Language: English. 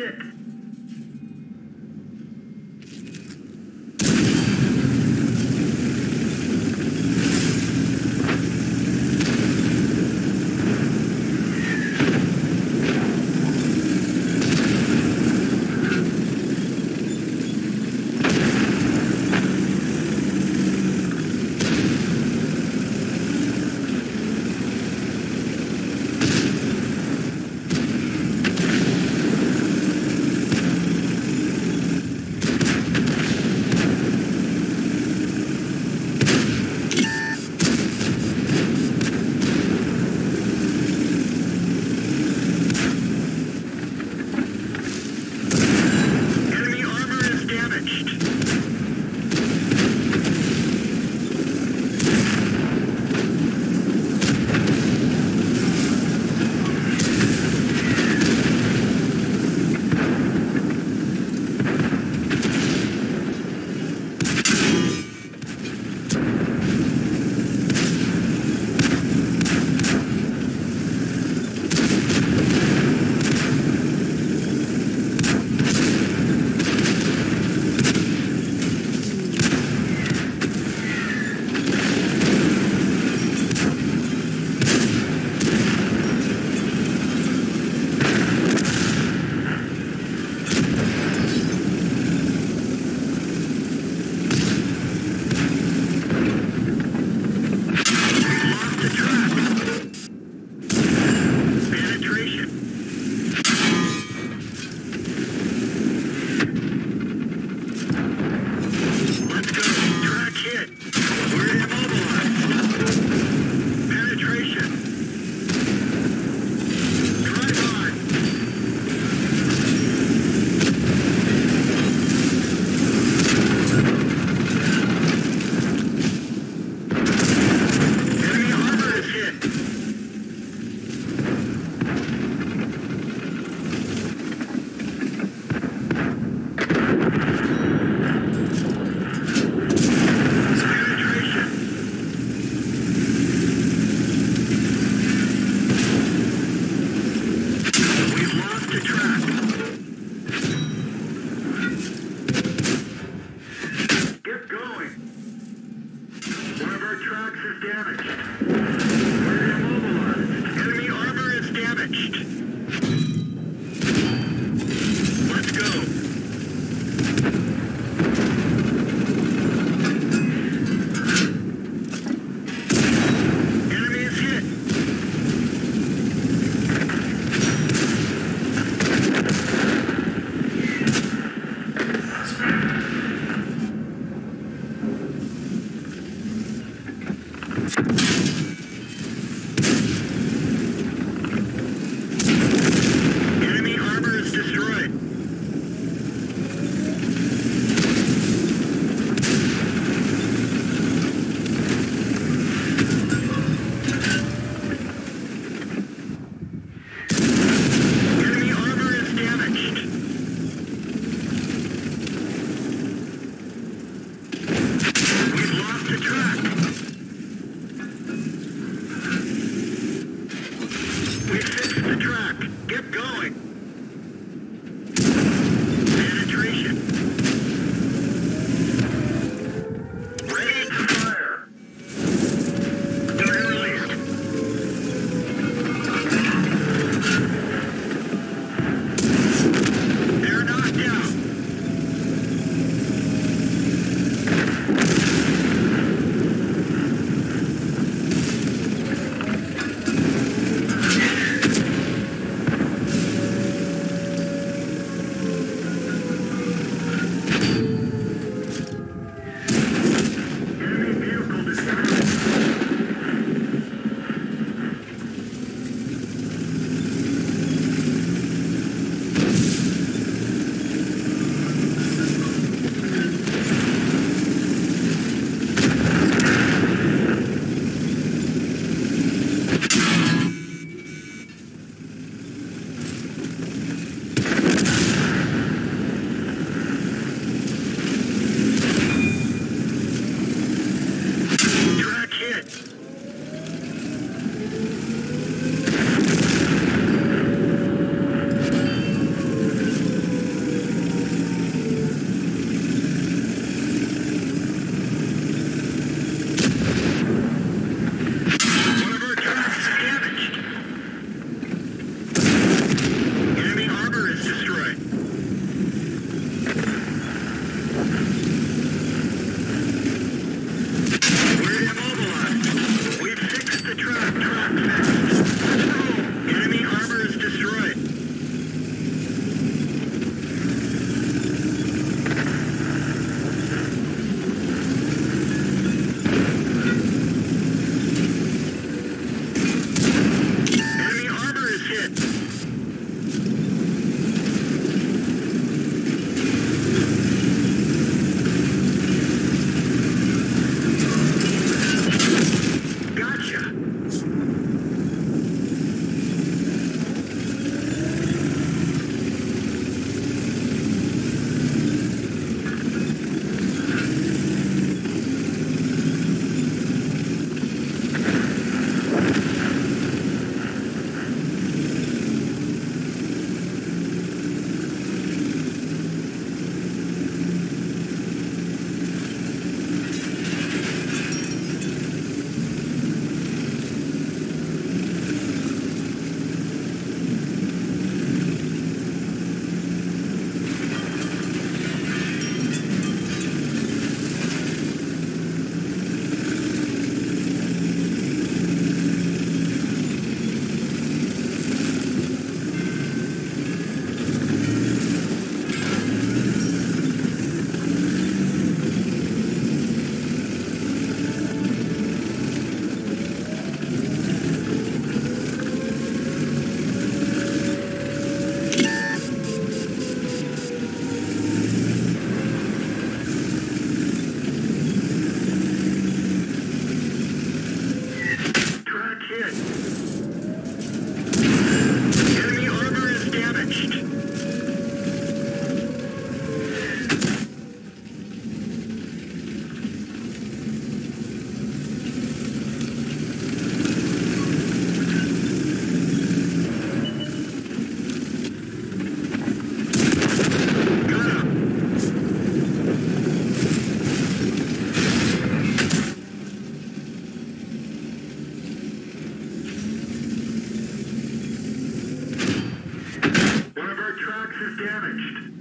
here. Enemy armor is damaged. Is damaged.